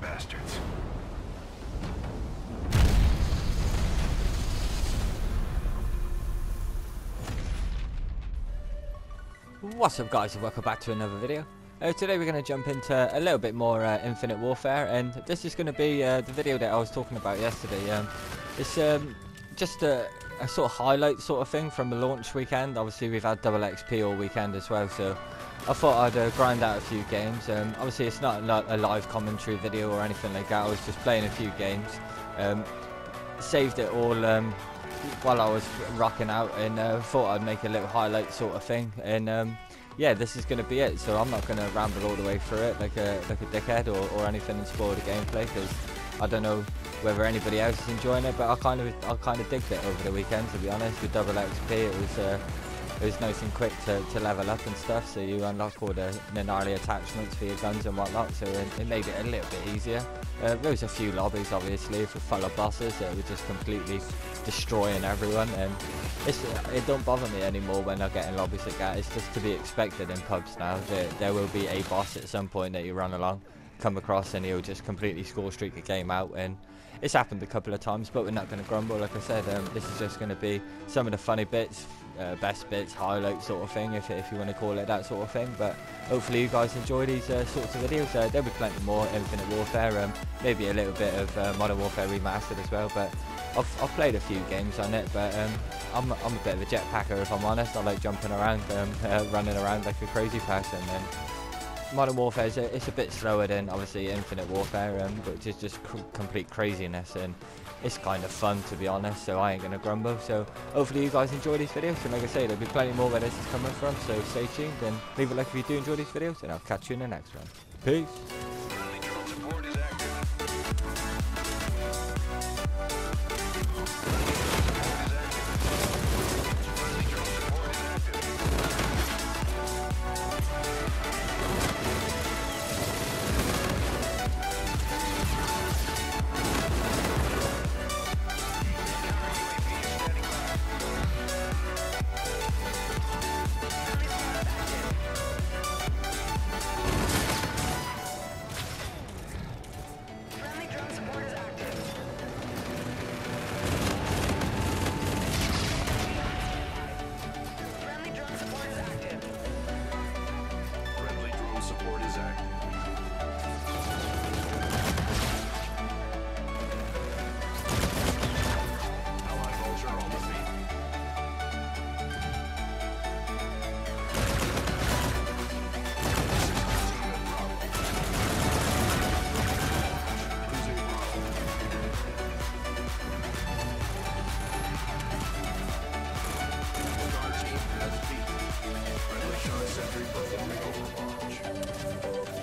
bastards. What's up guys and welcome back to another video. Uh, today we're going to jump into a little bit more uh, Infinite Warfare and this is going to be uh, the video that I was talking about yesterday. Um, it's um, just a, a, sort of highlight sort of thing from the launch weekend. Obviously we've had double XP all weekend as well so I thought I'd uh, grind out a few games. Um, obviously it's not a live commentary video or anything like that. I was just playing a few games. Um, saved it all um, while I was rocking out and uh, thought I'd make a little highlight sort of thing and um, yeah this is going to be it so I'm not going to ramble all the way through it like a like a dickhead or, or anything and spoil the gameplay because I don't know whether anybody else is enjoying it but I kind of I kind of digged it over the weekend to be honest with double XP it was uh, it was nice and quick to, to level up and stuff so you unlock all the, the gnarly attachments for your guns and whatnot so it, it made it a little bit easier. Uh, there was a few lobbies obviously for full of bosses that were just completely destroying everyone and it don't bother me anymore when I get in lobbies like that. It's just to be expected in pubs now. There, there will be a boss at some point that you run along come across and he'll just completely score streak a game out and it's happened a couple of times but we're not going to grumble like I said um, this is just going to be some of the funny bits uh, best bits, highlights sort of thing, if, if you want to call it that sort of thing. But hopefully you guys enjoy these uh, sorts of videos. Uh, there'll be plenty more Infinite Warfare, um, maybe a little bit of uh, Modern Warfare Remastered as well. But I've, I've played a few games on it, but um, I'm, I'm a bit of a jetpacker if I'm honest. I like jumping around, um, uh, running around like a crazy person. And Modern Warfare is a, it's a bit slower than obviously Infinite Warfare, um, which is just cr complete craziness. And it's kind of fun to be honest so I ain't gonna grumble so hopefully you guys enjoy these videos and like I say there'll be plenty more where this is coming from so stay tuned and leave a like if you do enjoy these videos and I'll catch you in the next one peace Sentry performing overwatch.